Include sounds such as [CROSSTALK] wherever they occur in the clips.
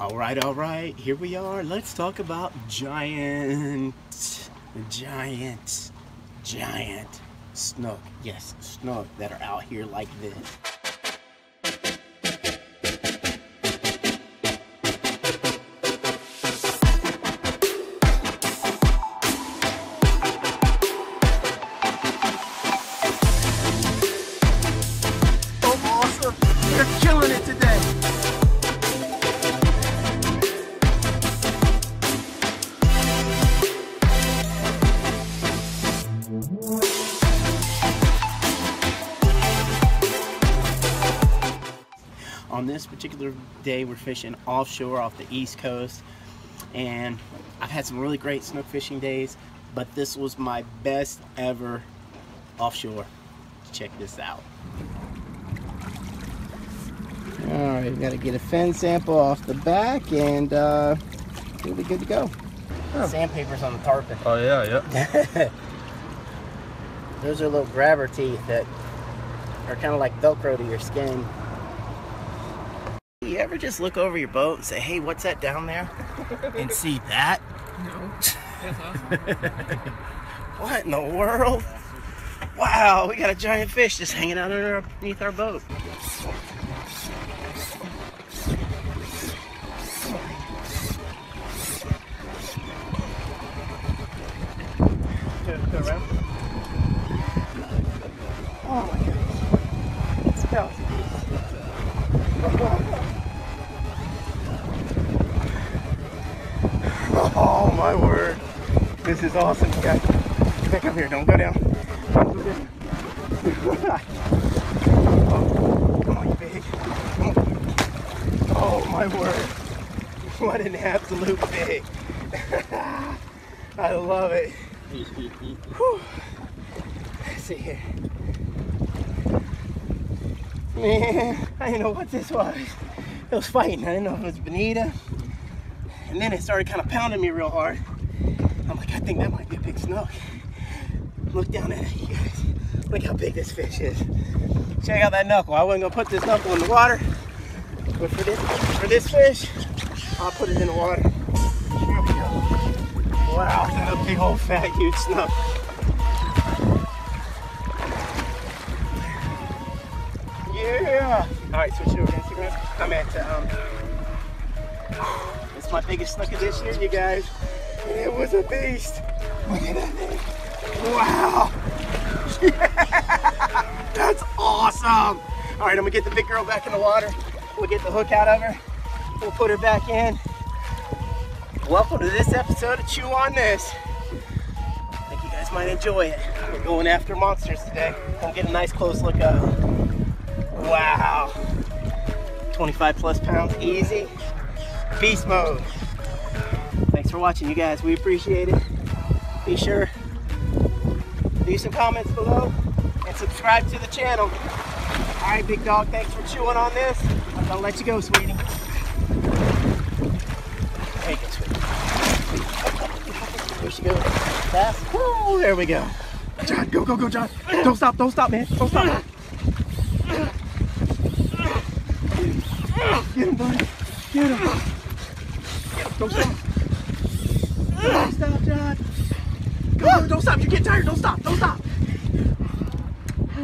All right, all right, here we are. Let's talk about giant, giant, giant snook. Yes, snook that are out here like this. This particular day, we're fishing offshore off the East Coast, and I've had some really great snook fishing days, but this was my best ever offshore. Check this out. All right, we got to get a fin sample off the back, and uh, we'll be good to go. Sandpaper's on the tarpon. Oh yeah, yeah. [LAUGHS] Those are little grabber teeth that are kind of like Velcro to your skin. You ever just look over your boat and say, hey, what's that down there? and see that? No. That's [LAUGHS] awesome. What in the world? Wow, we got a giant fish just hanging out underneath our boat. Go- go. Oh my goodness. That was [LAUGHS] Oh my word. This is awesome, guys. Get back up here. Don't go down. Don't go down. oh, come on, you big. Oh my word. What an absolute big. [LAUGHS] I love it. Whew. Let's see here. Man, I didn't know what this was. It was fighting. I didn't know if it was bonita. And then it started kind of pounding me real hard. I'm like, I think that might be a big snook. Look down at it, you guys. Look how big this fish is. Check out that knuckle. I wasn't gonna put this knuckle in the water, but for this for this fish, I'll put it in the water. Here we go. Wow, that a big old fat huge snook. Yeah. All right, switch it over to Instagram. I'm at um, my biggest snook of this year, you guys. And it was a beast. Look at that thing. Wow. [LAUGHS] That's awesome. All right, I'm gonna get the big girl back in the water. We'll get the hook out of her. We'll put her back in. Welcome to this episode of Chew on This. I think you guys might enjoy it. We're going after monsters today. Come get a nice close look of them. Wow. 25 plus pounds, easy. Beast mode. Thanks for watching, you guys. We appreciate it. Be sure leave some comments below and subscribe to the channel. All right, big dog. Thanks for chewing on this. I'm gonna let you go, sweetie. Take it, sweetie. There she goes. Fast. Woo, there we go. John, go, go, go, John. Don't stop, don't stop, man. Don't stop. Get him, buddy. Get him. Get. Don't stop. Don't stop, John. Don't stop. You get tired. Don't stop. Don't stop.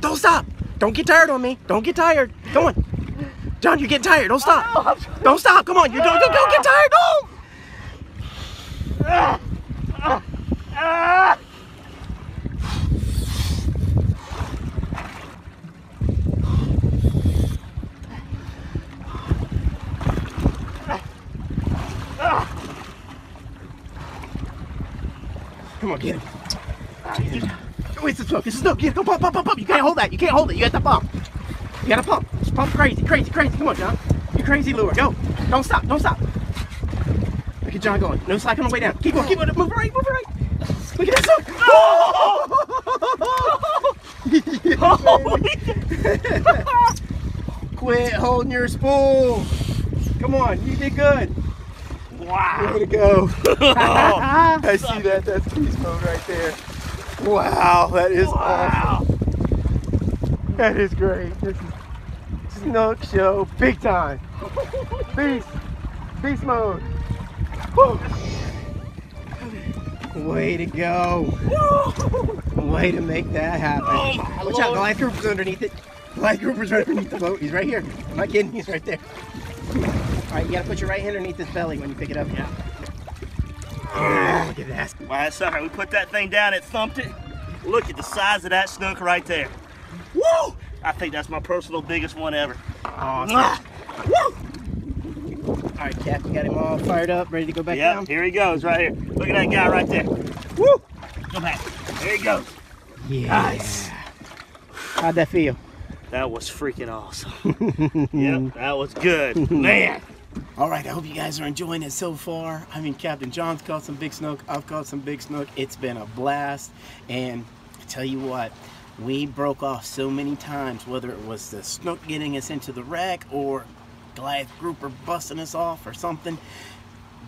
Don't stop. Don't get tired on me. Don't get tired. Come on. John, you're getting tired. Don't stop. Don't stop. Come on. You don't, don't, don't get tired. Don't. Come on, get him. Get. Wait, it's a smoke. It's a smoke. Get it. Go pump, pump, pump, pump. You can't hold that. You can't hold it. You got to pump. You got to pump. Just pump crazy, crazy, crazy. Come on, John. You crazy lure. Go. Don't stop. Don't stop. Look at John going. No slack on the way down. Keep going. Keep going. Move right. Move right. Look at that smoke. Oh! [LAUGHS] [LAUGHS] Quit holding your spool. Come on. You did good. Wow. Way to go. [LAUGHS] [LAUGHS] I see that. That's beast mode right there. Wow, that is awesome. That is great. This is Snook Show, big time. Peace. Beast mode. Woo. Way to go. Way to make that happen. Oh Watch out, Lord. Goliath Grouper's underneath it. Goliath Grouper's right underneath the boat. He's right here. I'm not kidding, he's right there. All right, you gotta put your right hand underneath his belly when you pick it up. Yeah. Oh, look at that. Wow, that sucker, we put that thing down, it thumped it. Look at the size of that snook right there. Woo! I think that's my personal biggest one ever. Awesome. Mwah! All right, Cap, you got him all fired up, ready to go back Yep, down? here he goes right here. Look at that guy right there. Woo! Go back. There he goes. Yeah. Nice. How'd that feel? That was freaking awesome. [LAUGHS] yep, that was good. [LAUGHS] Man. All right, I hope you guys are enjoying it so far. I mean, Captain John's caught some big snook. I've caught some big snook. It's been a blast. And I tell you what, we broke off so many times, whether it was the snook getting us into the wreck or Goliath grouper busting us off or something.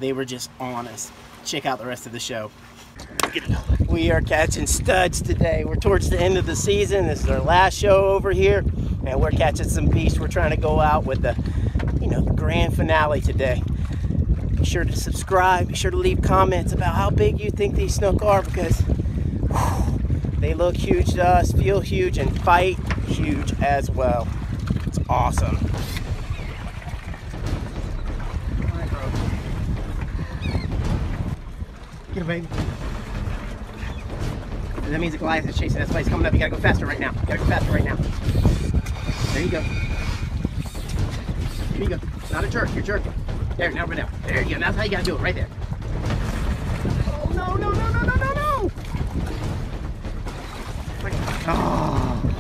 They were just on us. Check out the rest of the show. We are catching studs today. We're towards the end of the season. This is our last show over here, and we're catching some beasts. We're trying to go out with the, grand finale today. Be sure to subscribe. Be sure to leave comments about how big you think these snook are because whew, they look huge to us, feel huge, and fight huge as well. It's awesome. All right, bro. Get him, baby. That means the Goliath is chasing. That's why he's coming up. You gotta go faster right now. You gotta go faster right now. There you go. Here you go. Not a jerk. You're jerking. There, now over there. There you go. That's how you gotta do it. Right there. Oh no no no no no no no! Oh.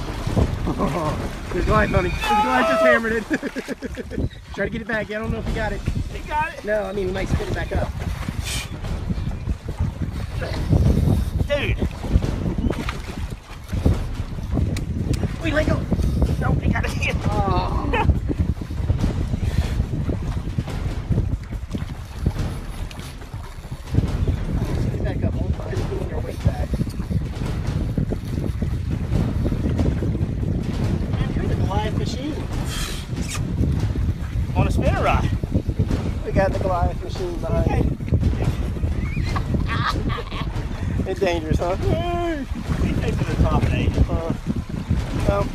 oh. There's Goliath on him. The Goliath just hammered it. [LAUGHS] Try to get it back. I don't know if you got it. He got it. No, I mean he might spit it back up. Dude. Wait, let go. No, he got it. Oh. Get back up. Hold on. Just doing your weight back. Man, you're the Goliath machine. On a spinner rod. We got the Goliath machine behind. [LAUGHS] it's dangerous, huh? He takes to the top of Asia. Uh, well,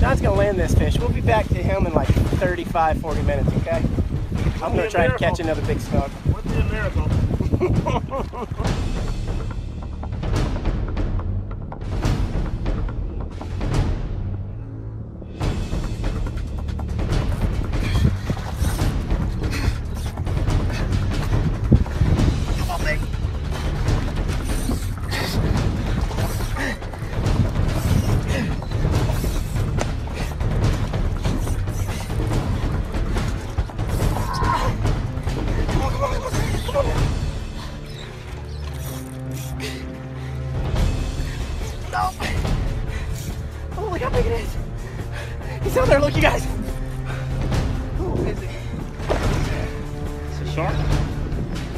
John's gonna land this fish. We'll be back to him in like 35, 40 minutes, okay? I'm gonna try to catch another big snook. What's the miracle? [LAUGHS] No. Oh, look how big it is. He's out there. Look, you guys. Oh, is it? It's a shark.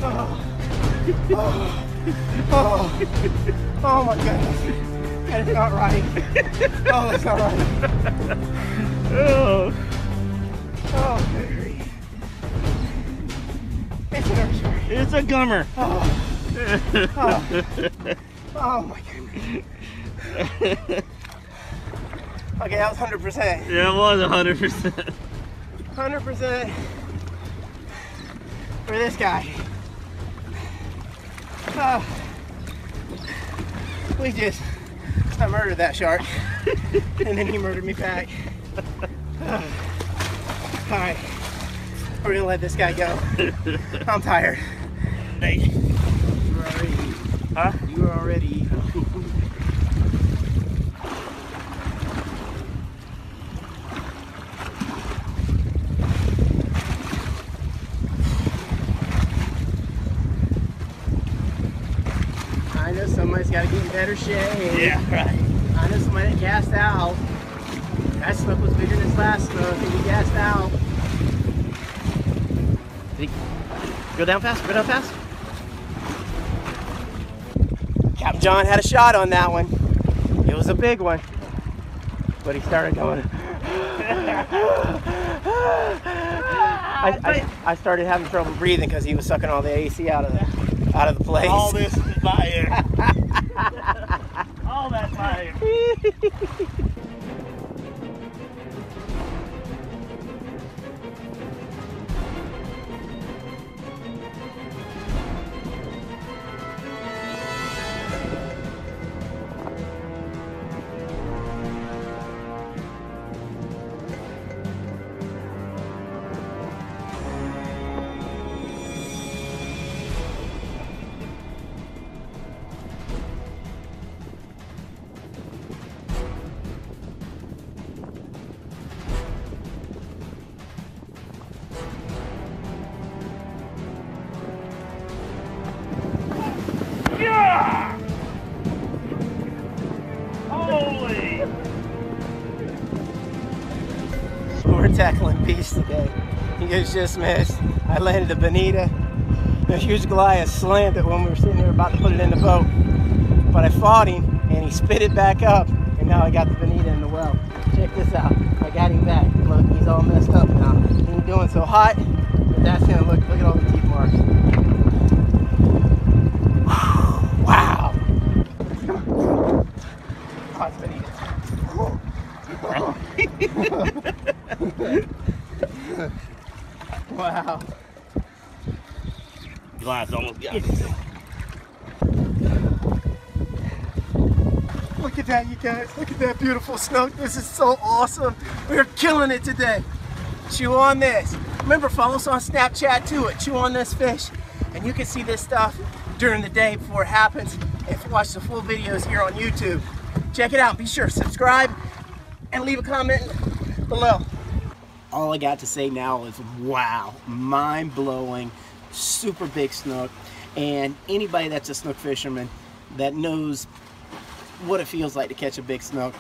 Oh. Oh. Oh. Oh my goodness. That is not right. Oh, that's not right. Oh. Oh. It's an archer. It's a gummer. Oh. Oh. Oh my goodness. Okay, that was 100%. Yeah, it was 100%. 100% for this guy. Oh. We just, I murdered that shark. [LAUGHS] and then he murdered me back. Oh. All right, we're gonna let this guy go. I'm tired. Hey. You are already eating. Huh? You are already eating. [LAUGHS] I know somebody's got to get in better shape. Yeah, right. I know somebody that gassed out. That snook was bigger than his last snook, and he gassed out. He go down fast? Go down fast? Captain John had a shot on that one. It was a big one. But he started going. I, [LAUGHS] I, I started having trouble breathing because he was sucking all the AC out of the out of the place. All this is my air. [LAUGHS] all that's my air. Beast today. You guys just missed. I landed a bonita. A huge Goliath slammed it when we were sitting there about to put it in the boat. But I fought him and he spit it back up and now I got the bonita in the well. Check this out. I got him back. Look, he's all messed up now. He ain't doing so hot, but that's him. Look, look at all the teeth marks. [SIGHS] wow. [LAUGHS] wow. Goliath's almost got it. Look at that, you guys. Look at that beautiful snook. This is so awesome. We're killing it today. Chew on this. Remember, follow us on Snapchat too at Chew on This Fish. And you can see this stuff during the day before it happens. If you watch the full videos here on YouTube, check it out. Be sure to subscribe and leave a comment below. All I got to say now is wow, mind blowing, super big snook. And anybody that's a snook fisherman that knows what it feels like to catch a big snook,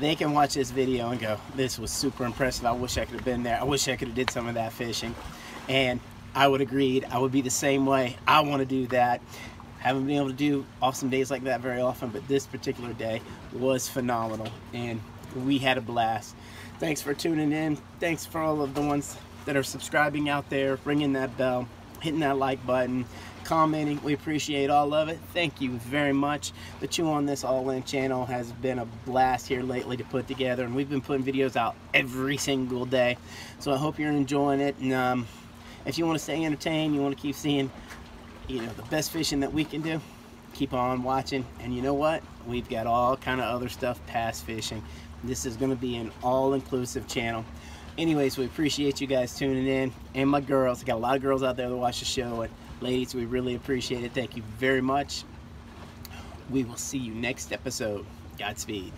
they can watch this video and go, this was super impressive. I wish I could have been there. I wish I could have did some of that fishing. And I would agreed. I would be the same way. I want to do that. Haven't been able to do awesome days like that very often, but this particular day was phenomenal and we had a blast. Thanks for tuning in. Thanks for all of the ones that are subscribing out there, ringing that bell, hitting that like button, commenting. We appreciate all of it. Thank you very much. The Chew on This All In channel has been a blast here lately to put together, and we've been putting videos out every single day. So I hope you're enjoying it. And um, if you want to stay entertained, you want to keep seeing, you know, the best fishing that we can do, keep on watching. And you know what? We've got all kind of other stuff past fishing. This is going to be an all-inclusive channel. Anyways, we appreciate you guys tuning in and my girls. I got a lot of girls out there that watch the show. And ladies, we really appreciate it. Thank you very much. We will see you next episode. Godspeed.